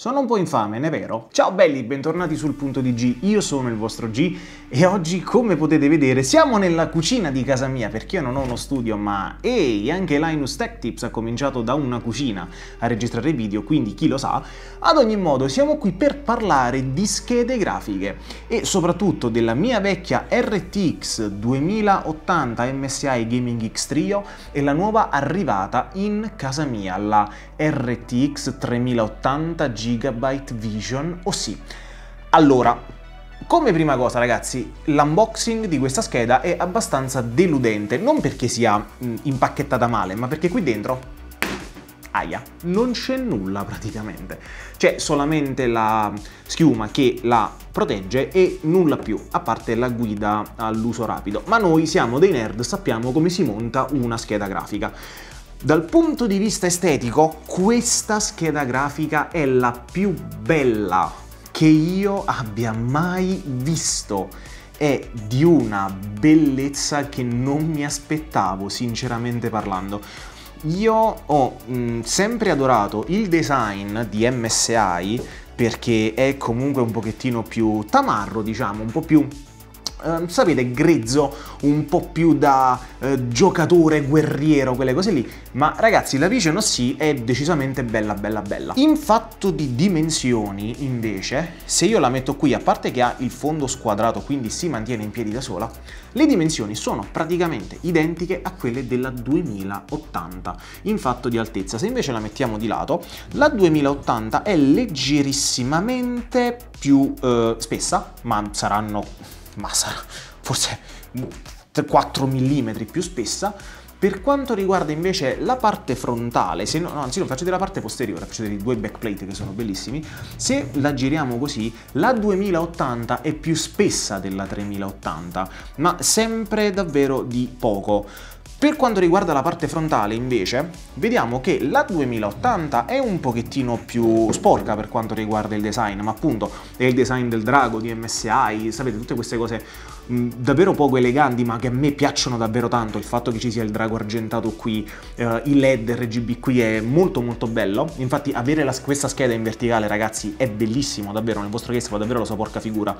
Sono un po' infame, ne è vero? Ciao belli, bentornati sul punto di G, io sono il vostro G e oggi, come potete vedere, siamo nella cucina di casa mia perché io non ho uno studio, ma ehi, anche Linus Tech Tips ha cominciato da una cucina a registrare video, quindi chi lo sa. Ad ogni modo, siamo qui per parlare di schede grafiche e soprattutto della mia vecchia RTX 2080 MSI Gaming X Trio e la nuova arrivata in casa mia, la RTX 3080 G GB Vision, o sì. Allora, come prima cosa ragazzi, l'unboxing di questa scheda è abbastanza deludente, non perché sia mh, impacchettata male, ma perché qui dentro aia, non c'è nulla praticamente. C'è solamente la schiuma che la protegge e nulla più, a parte la guida all'uso rapido. Ma noi siamo dei nerd, sappiamo come si monta una scheda grafica. Dal punto di vista estetico, questa scheda grafica è la più bella che io abbia mai visto. È di una bellezza che non mi aspettavo, sinceramente parlando. Io ho mh, sempre adorato il design di MSI perché è comunque un pochettino più tamarro, diciamo, un po' più Uh, sapete, grezzo, un po' più da uh, giocatore guerriero, quelle cose lì, ma ragazzi la Vision OC è decisamente bella bella bella. In fatto di dimensioni, invece, se io la metto qui, a parte che ha il fondo squadrato, quindi si mantiene in piedi da sola, le dimensioni sono praticamente identiche a quelle della 2080 in fatto di altezza. Se invece la mettiamo di lato, la 2080 è leggerissimamente più uh, spessa, ma saranno ma sarà forse 4 mm più spessa. Per quanto riguarda invece la parte frontale, se no, anzi non faccio della parte posteriore, faccio dei due backplate che sono bellissimi, se la giriamo così, la 2080 è più spessa della 3080, ma sempre davvero di poco. Per quanto riguarda la parte frontale invece, vediamo che la 2080 è un pochettino più sporca per quanto riguarda il design, ma appunto è il design del drago di MSI, sapete tutte queste cose mh, davvero poco eleganti ma che a me piacciono davvero tanto, il fatto che ci sia il drago argentato qui, eh, il LED RGB qui è molto molto bello, infatti avere la, questa scheda in verticale ragazzi è bellissimo davvero, nel vostro case fa davvero la sua porca figura.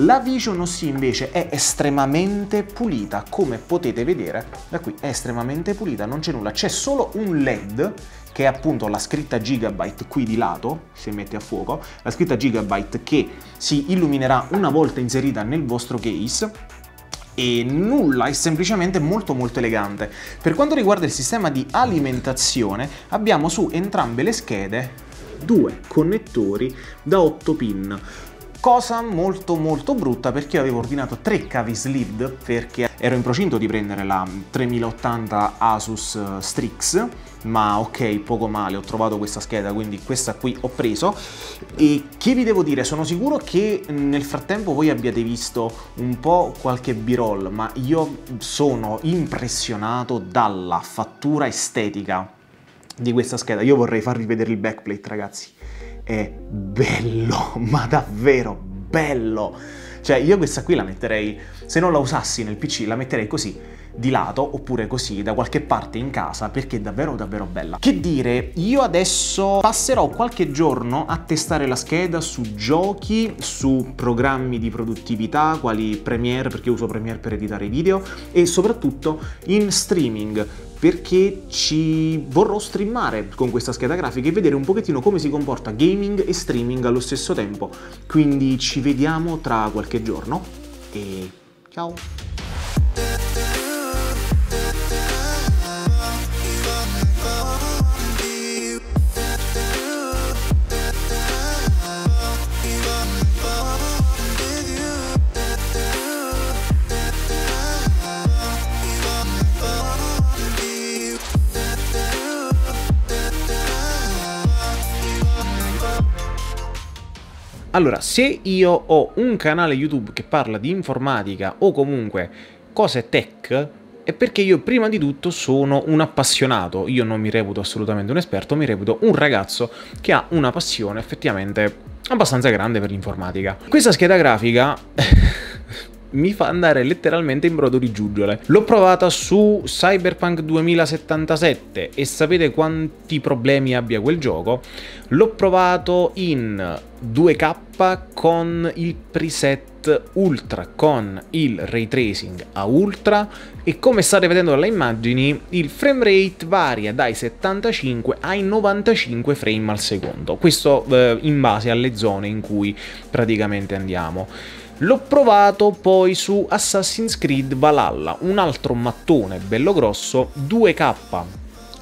La Vision OC invece è estremamente pulita, come potete vedere da qui è estremamente pulita, non c'è nulla, c'è solo un LED che è appunto la scritta Gigabyte qui di lato, se mette a fuoco, la scritta Gigabyte che si illuminerà una volta inserita nel vostro case e nulla, è semplicemente molto molto elegante. Per quanto riguarda il sistema di alimentazione, abbiamo su entrambe le schede due connettori da 8 pin cosa molto molto brutta perché avevo ordinato tre cavi slid perché ero in procinto di prendere la 3080 Asus Strix ma ok, poco male, ho trovato questa scheda, quindi questa qui ho preso. E che vi devo dire, sono sicuro che nel frattempo voi abbiate visto un po' qualche b-roll, ma io sono impressionato dalla fattura estetica di questa scheda. Io vorrei farvi vedere il backplate, ragazzi è bello, ma davvero bello. Cioè io questa qui la metterei, se non la usassi nel PC, la metterei così, di lato oppure così da qualche parte in casa perché è davvero davvero bella. Che dire, io adesso passerò qualche giorno a testare la scheda su giochi, su programmi di produttività quali Premiere perché uso Premiere per editare i video e soprattutto in streaming perché ci vorrò streamare con questa scheda grafica e vedere un pochettino come si comporta gaming e streaming allo stesso tempo. Quindi ci vediamo tra qualche giorno e ciao! Allora, se io ho un canale YouTube che parla di informatica o comunque cose tech, è perché io prima di tutto sono un appassionato, io non mi reputo assolutamente un esperto, mi reputo un ragazzo che ha una passione effettivamente abbastanza grande per l'informatica. Questa scheda grafica mi fa andare letteralmente in brodo di giuggiole. L'ho provata su Cyberpunk 2077 e sapete quanti problemi abbia quel gioco? L'ho provato in 2K con il preset ultra con il ray tracing a ultra e come state vedendo dalle immagini il frame rate varia dai 75 ai 95 frame al secondo questo eh, in base alle zone in cui praticamente andiamo L'ho provato poi su Assassin's Creed Valhalla, un altro mattone bello grosso, 2K,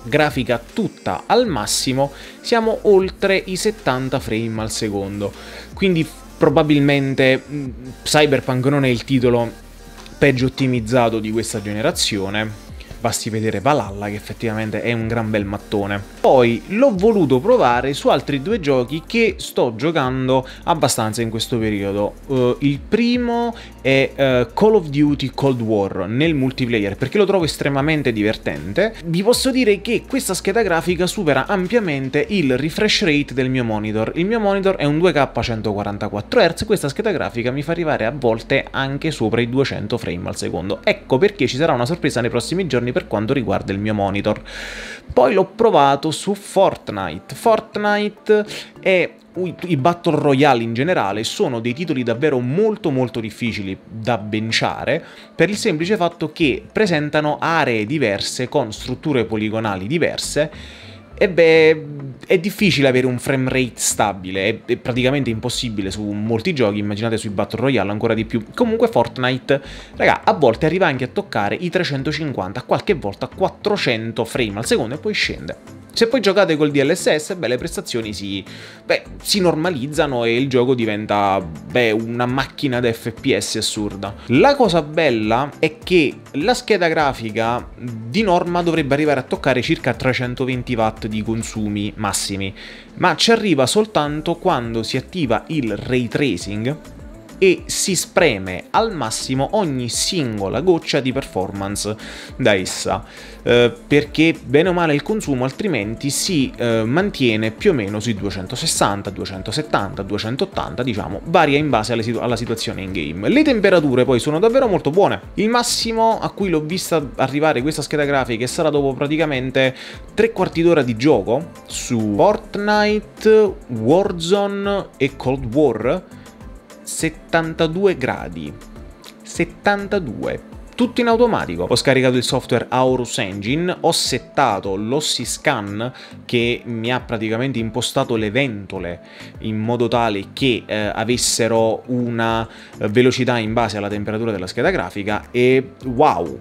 grafica tutta al massimo, siamo oltre i 70 frame al secondo. Quindi probabilmente mm, Cyberpunk non è il titolo peggio ottimizzato di questa generazione, basti vedere Valhalla che effettivamente è un gran bel mattone. Poi l'ho voluto provare su altri due giochi che sto giocando abbastanza in questo periodo. Uh, il primo è uh, Call of Duty Cold War nel multiplayer perché lo trovo estremamente divertente. Vi posso dire che questa scheda grafica supera ampiamente il refresh rate del mio monitor. Il mio monitor è un 2K 144 Hz, questa scheda grafica mi fa arrivare a volte anche sopra i 200 frame al secondo. Ecco perché ci sarà una sorpresa nei prossimi giorni per quanto riguarda il mio monitor. Poi l'ho provato su Fortnite. Fortnite è i Battle Royale in generale sono dei titoli davvero molto molto difficili da benciare per il semplice fatto che presentano aree diverse con strutture poligonali diverse e beh, è difficile avere un frame rate stabile, è, praticamente impossibile su molti giochi, immaginate sui Battle Royale ancora di più. Comunque Fortnite, raga, a volte arriva anche a toccare i 350, qualche volta 400 frame al secondo e poi scende. Se poi giocate col DLSS, beh, le prestazioni si, beh, si normalizzano e il gioco diventa beh, una macchina da FPS assurda. La cosa bella è che la scheda grafica di norma dovrebbe arrivare a toccare circa 320 watt di consumi massimi, ma ci arriva soltanto quando si attiva il ray tracing e si spreme al massimo ogni singola goccia di performance da essa, eh, perché bene o male il consumo altrimenti si eh, mantiene più o meno sui 260, 270, 280, diciamo, varia in base situ alla situazione in game. Le temperature poi sono davvero molto buone. Il massimo a cui l'ho vista arrivare questa scheda grafica è stata dopo praticamente tre quarti d'ora di gioco su Fortnite, Warzone e Cold War 72 gradi. 72 tutto in automatico. Ho scaricato il software Aorus Engine, ho settato l'Ossiscan che mi ha praticamente impostato le ventole in modo tale che eh, avessero una velocità in base alla temperatura della scheda grafica e wow,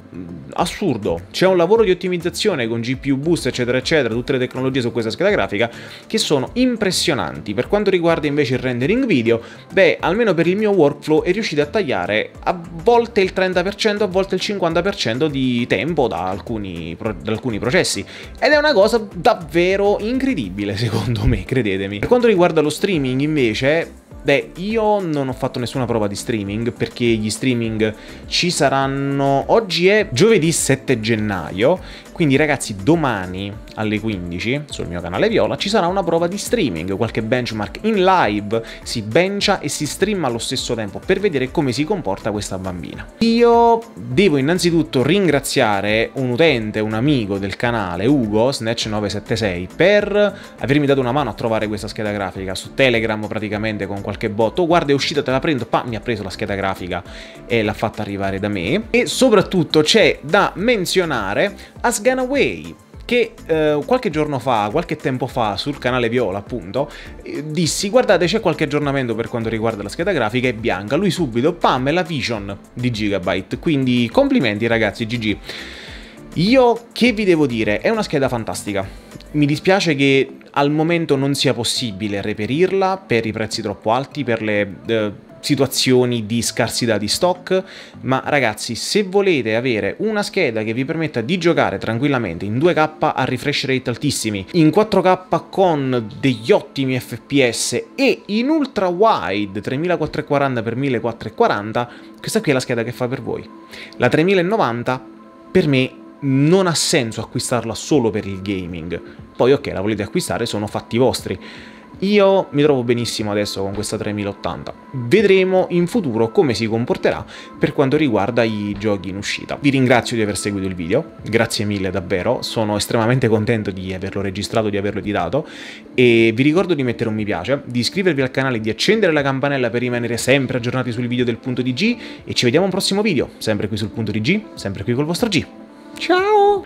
assurdo. C'è un lavoro di ottimizzazione con GPU boost eccetera eccetera, tutte le tecnologie su questa scheda grafica che sono impressionanti. Per quanto riguarda invece il rendering video, beh, almeno per il mio workflow è riuscito a tagliare a volte il 30%, a volte volte il 50% di tempo da alcuni, da alcuni processi. Ed è una cosa davvero incredibile, secondo me, credetemi. Per quanto riguarda lo streaming, invece, Beh, io non ho fatto nessuna prova di streaming perché gli streaming ci saranno... Oggi è giovedì 7 gennaio quindi ragazzi domani alle 15 sul mio canale Viola ci sarà una prova di streaming, qualche benchmark in live, si bencia e si streama allo stesso tempo per vedere come si comporta questa bambina. Io devo innanzitutto ringraziare un utente, un amico del canale, Ugo, Snatch976, per avermi dato una mano a trovare questa scheda grafica su Telegram praticamente con qualche bot. Oh, guarda è uscita, te la prendo, pa, mi ha preso la scheda grafica e l'ha fatta arrivare da me. E soprattutto c'è da menzionare As Away che eh, qualche giorno fa, qualche tempo fa, sul canale Viola, appunto, eh, dissi, guardate, c'è qualche aggiornamento per quanto riguarda la scheda grafica, è bianca. Lui subito, pam, è la Vision di Gigabyte. Quindi complimenti ragazzi, GG. Io che vi devo dire, è una scheda fantastica. Mi dispiace che al momento non sia possibile reperirla per i prezzi troppo alti, per le... Eh, situazioni di scarsità di stock, ma ragazzi se volete avere una scheda che vi permetta di giocare tranquillamente in 2K a refresh rate altissimi, in 4K con degli ottimi FPS e in ultra wide 3440x1440, questa qui è la scheda che fa per voi. La 3090 per me non ha senso acquistarla solo per il gaming. Poi ok, la volete acquistare, sono fatti vostri. Io mi trovo benissimo adesso con questa 3080. Vedremo in futuro come si comporterà per quanto riguarda i giochi in uscita. Vi ringrazio di aver seguito il video, grazie mille davvero, sono estremamente contento di averlo registrato, di averlo editato e vi ricordo di mettere un mi piace, di iscrivervi al canale, di accendere la campanella per rimanere sempre aggiornati sui video del punto di G e ci vediamo a un prossimo video, sempre qui sul punto di G, sempre qui col vostro G. Ciao!